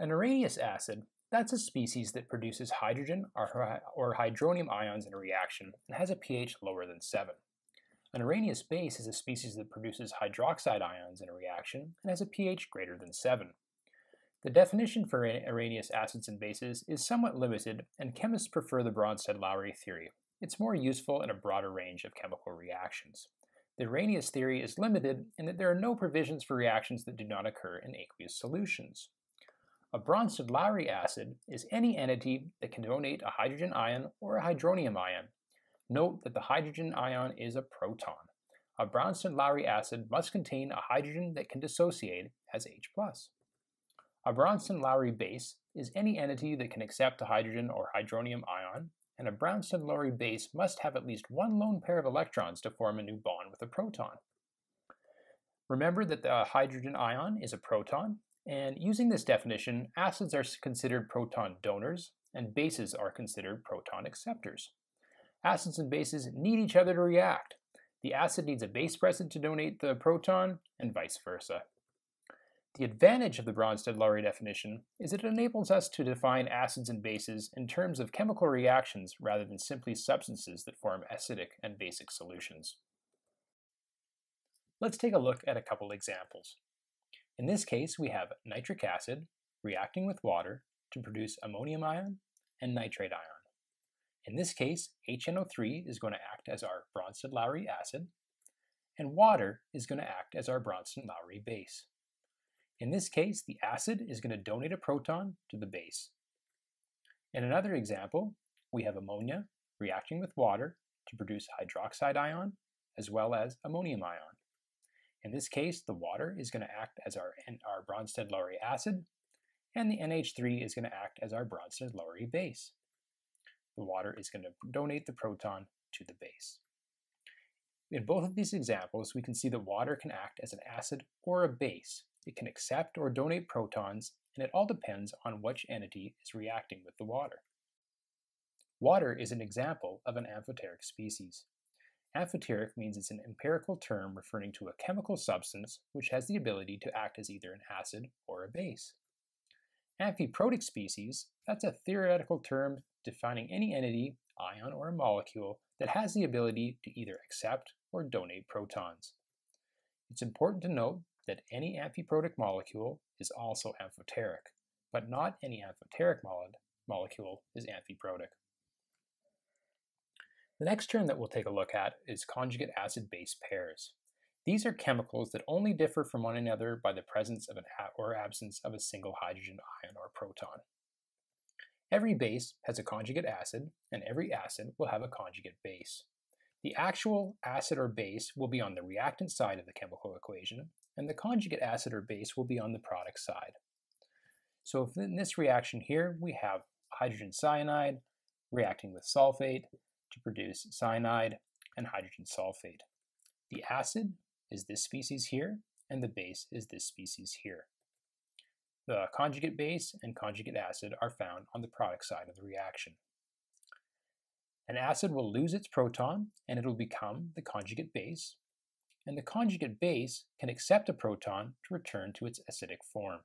An Arrhenius acid, that's a species that produces hydrogen or, hydronium ions in a reaction and has a pH lower than 7. An Arrhenius base is a species that produces hydroxide ions in a reaction and has a pH greater than 7. The definition for Arrhenius acids and bases is somewhat limited, and chemists prefer the Bronsted-Lowry theory. It's more useful in a broader range of chemical reactions. The Arrhenius theory is limited in that there are no provisions for reactions that do not occur in aqueous solutions. A Bronsted-Lowry acid is any entity that can donate a hydrogen ion or a hydronium ion. Note that the hydrogen ion is a proton. A Bronsted-Lowry acid must contain a hydrogen that can dissociate as H+. A Bronsted-Lowry base is any entity that can accept a hydrogen or hydronium ion and a Bronsted-Lowry base must have at least one lone pair of electrons to form a new bond with a proton. Remember that the hydrogen ion is a proton, and using this definition, acids are considered proton donors, and bases are considered proton acceptors. Acids and bases need each other to react. The acid needs a base present to donate the proton, and vice versa. The advantage of the Bronsted-Lowry definition is that it enables us to define acids and bases in terms of chemical reactions rather than simply substances that form acidic and basic solutions. Let's take a look at a couple examples. In this case, we have nitric acid reacting with water to produce ammonium ion and nitrate ion. In this case, HNO3 is going to act as our Bronsted-Lowry acid, and water is going to act as our Bronsted-Lowry base. In this case, the acid is going to donate a proton to the base. In another example, we have ammonia reacting with water to produce hydroxide ion as well as ammonium ion. In this case, the water is going to act as our, our Bronsted-Lowry acid, and the NH3 is going to act as our Bronsted-Lowry base. The water is going to donate the proton to the base. In both of these examples, we can see that water can act as an acid or a base, it can accept or donate protons, and it all depends on which entity is reacting with the water. Water is an example of an amphoteric species. Amphoteric means it's an empirical term referring to a chemical substance which has the ability to act as either an acid or a base. Amphiprotic species, that's a theoretical term defining any entity, ion, or a molecule that has the ability to either accept or donate protons. It's important to note that any amphiprotic molecule is also amphoteric, but not any amphoteric molecule is amphiprotic. The next term that we'll take a look at is conjugate acid-base pairs. These are chemicals that only differ from one another by the presence of an or absence of a single hydrogen ion or proton. Every base has a conjugate acid, and every acid will have a conjugate base. The actual acid or base will be on the reactant side of the chemical equation, and the conjugate acid or base will be on the product side. So in this reaction here, we have hydrogen cyanide reacting with sulfate to produce cyanide and hydrogen sulfate. The acid is this species here, and the base is this species here. The conjugate base and conjugate acid are found on the product side of the reaction. An acid will lose its proton, and it will become the conjugate base, and the conjugate base can accept a proton to return to its acidic form.